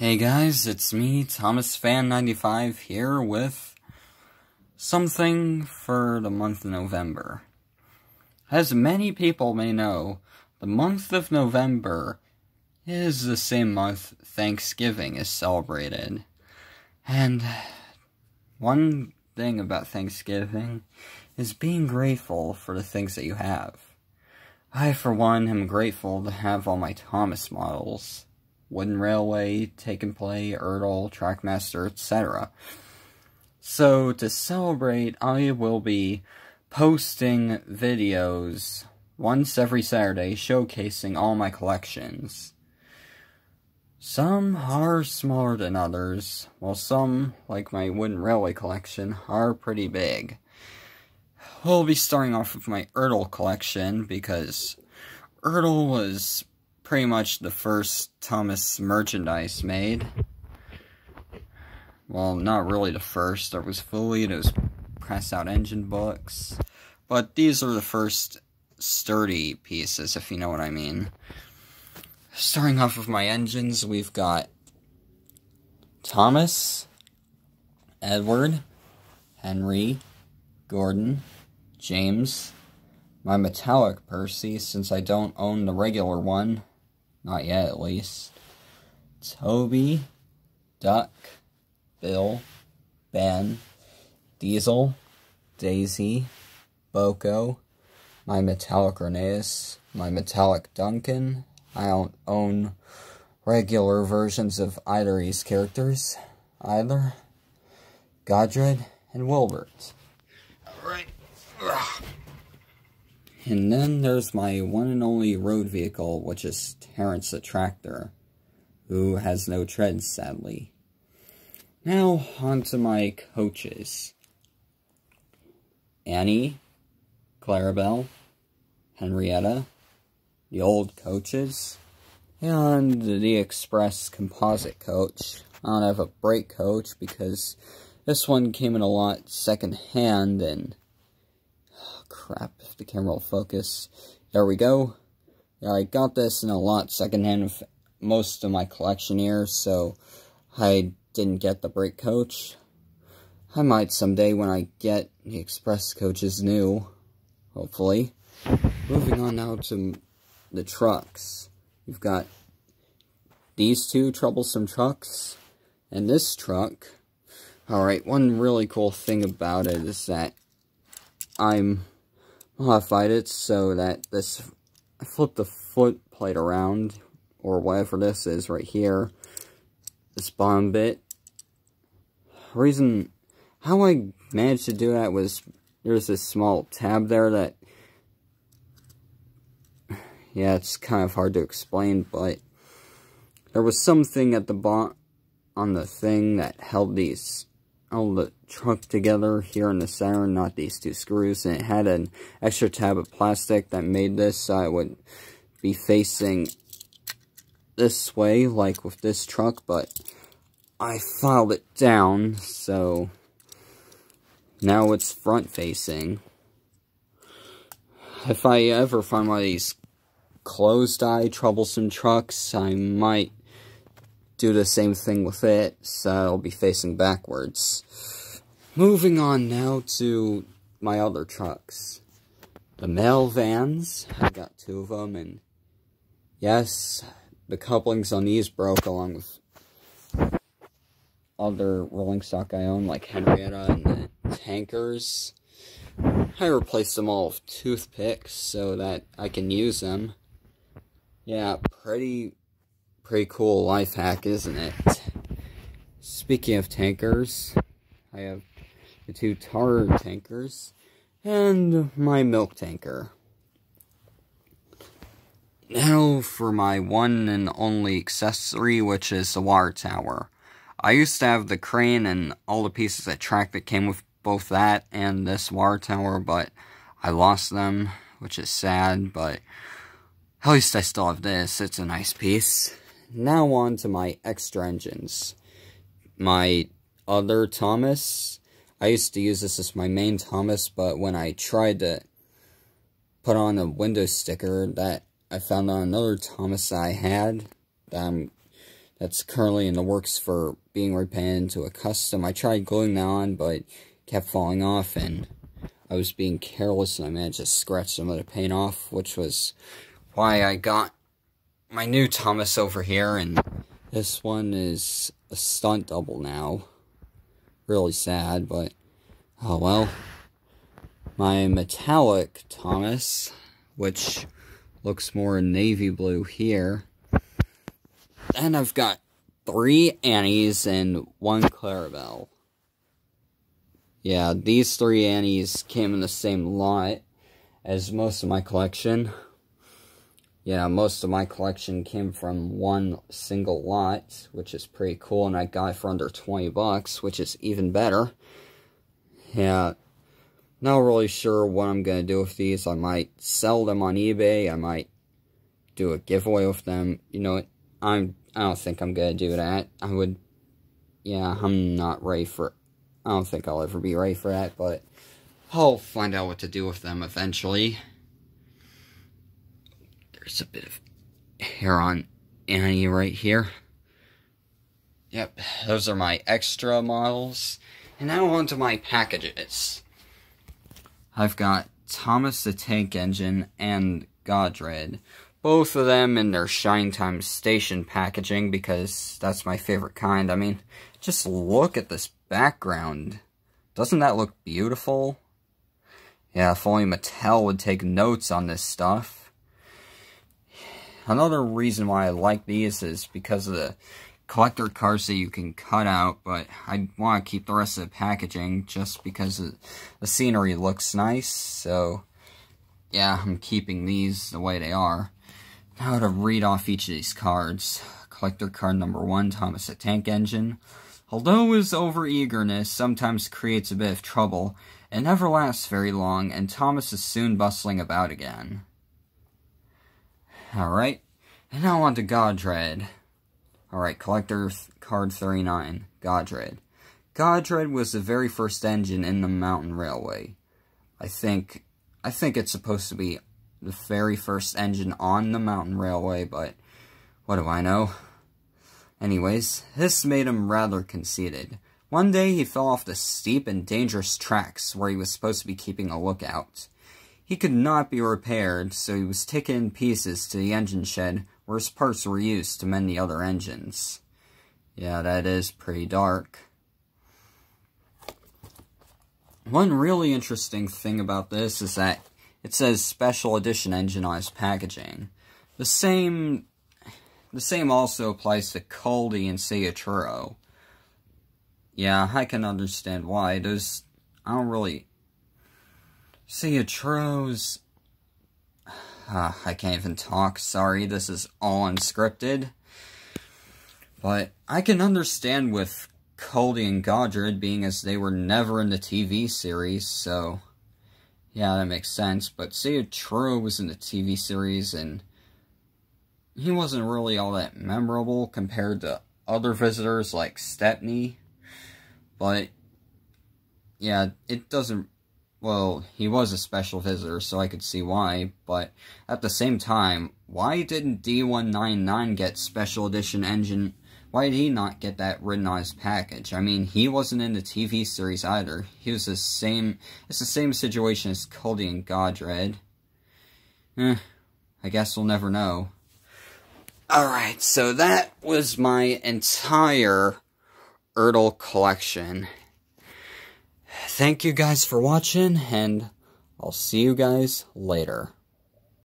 Hey guys, it's me, Thomas Fan95 here with something for the month of November. As many people may know, the month of November is the same month Thanksgiving is celebrated. And one thing about Thanksgiving is being grateful for the things that you have. I, for one, am grateful to have all my Thomas models. Wooden Railway, Take and Play, Ertl, Trackmaster, etc. So, to celebrate, I will be posting videos once every Saturday showcasing all my collections. Some are smaller than others, while some, like my Wooden Railway collection, are pretty big. We'll be starting off with my Ertl collection, because Ertl was pretty much the first Thomas merchandise made. Well, not really the first. There was Fully, was press out engine books. But these are the first sturdy pieces, if you know what I mean. Starting off with my engines, we've got Thomas, Edward, Henry, Gordon, James, my metallic Percy, since I don't own the regular one, not yet, at least. Toby, Duck, Bill, Ben, Diesel, Daisy, BoCo, my metallic Rheneas, my metallic Duncan. I don't own regular versions of either these characters, either. Godred and Wilbert. Alright. And then there's my one and only road vehicle, which is Terence the Tractor, who has no treads, sadly. Now, on to my coaches. Annie, Clarabel, Henrietta, the old coaches, and the Express composite coach. I don't have a brake coach because this one came in a lot second hand and crap, the camera will focus. There we go. I got this in a lot secondhand most of my collection here, so I didn't get the brake coach. I might someday when I get the express coaches new, hopefully. Moving on now to the trucks. We've got these two troublesome trucks, and this truck. Alright, one really cool thing about it is that I'm modified it so that this, I flipped the foot plate around, or whatever this is right here, this bottom bit. Reason, how I managed to do that was, there's this small tab there that, yeah, it's kind of hard to explain, but there was something at the bottom, on the thing that held these all the truck together here in the center, not these two screws, and it had an extra tab of plastic that made this so I would be facing this way, like with this truck, but I filed it down, so now it's front-facing. If I ever find one of these closed-eye troublesome trucks, I might do the same thing with it, so I'll be facing backwards. Moving on now to my other trucks. The mail vans, I got two of them, and yes, the couplings on these broke along with other rolling stock I own, like Henrietta and the tankers. I replaced them all with toothpicks so that I can use them. Yeah, pretty Pretty cool life hack, isn't it? Speaking of tankers, I have the two tar tankers and my milk tanker. Now for my one and only accessory, which is the water tower. I used to have the crane and all the pieces of track that came with both that and this water tower, but I lost them, which is sad, but at least I still have this. It's a nice piece. Now on to my extra engines. My other Thomas, I used to use this as my main Thomas, but when I tried to put on a window sticker that I found on another Thomas I had, that I'm that's currently in the works for being repainted into a custom. I tried gluing that on, but kept falling off, and I was being careless, and I managed to scratch some of the paint off, which was why I got my new Thomas over here, and this one is a stunt double now. Really sad, but oh well. My metallic Thomas, which looks more navy blue here, and I've got three Annies and one Clarabel. Yeah, these three Annies came in the same lot as most of my collection. Yeah, most of my collection came from one single lot, which is pretty cool, and I got it for under 20 bucks, which is even better. Yeah, not really sure what I'm going to do with these. I might sell them on eBay, I might do a giveaway with them. You know, I'm I don't think I'm gonna do that. I would, yeah, I'm not ready for. I don't think I'll ever be ready for that, but I'll find out what to do with them eventually. There's a bit of hair on Annie right here. Yep, those are my extra models. And now on to my packages. I've got Thomas the Tank Engine and Godred both of them in their Shining Time Station packaging because that's my favorite kind. I mean, just look at this background. Doesn't that look beautiful? Yeah, if only Mattel would take notes on this stuff. Another reason why I like these is because of the collector cards that you can cut out, but I want to keep the rest of the packaging just because the scenery looks nice, so yeah, I'm keeping these the way they are. Now to read off each of these cards. Collector card number one, Thomas the Tank Engine. Although his overeagerness sometimes creates a bit of trouble, it never lasts very long, and Thomas is soon bustling about again. Alright, and now on to Godred. Alright, Collector card 39, Godred. Godred was the very first engine in the Mountain Railway. I think, I think it's supposed to be the very first engine on the mountain railway, but what do I know? Anyways, this made him rather conceited. One day he fell off the steep and dangerous tracks where he was supposed to be keeping a lookout. He could not be repaired, so he was taken in pieces to the engine shed where his parts were used to mend the other engines. Yeah, that is pretty dark. One really interesting thing about this is that it says special edition engine on its packaging. The same the same also applies to Culdee and City of Truro. Yeah, I can understand why. There's I don't really City of Truro's uh, I can't even talk, sorry, this is all unscripted. But I can understand with Culdee and Godred being as they were never in the TV series, so yeah, that makes sense. But City of Truro was in the TV series, and he wasn't really all that memorable compared to other visitors like Stepney. But, yeah, it doesn't... Well, he was a special visitor, so I could see why. But, at the same time, why didn't D199 get special edition engine why did he not get that written on his package? I mean, he wasn't in the TV series either. He was the same, it's the same situation as Culdee and Godred. Eh, I guess we'll never know. Alright, so that was my entire Ertl collection. Thank you guys for watching, and I'll see you guys later.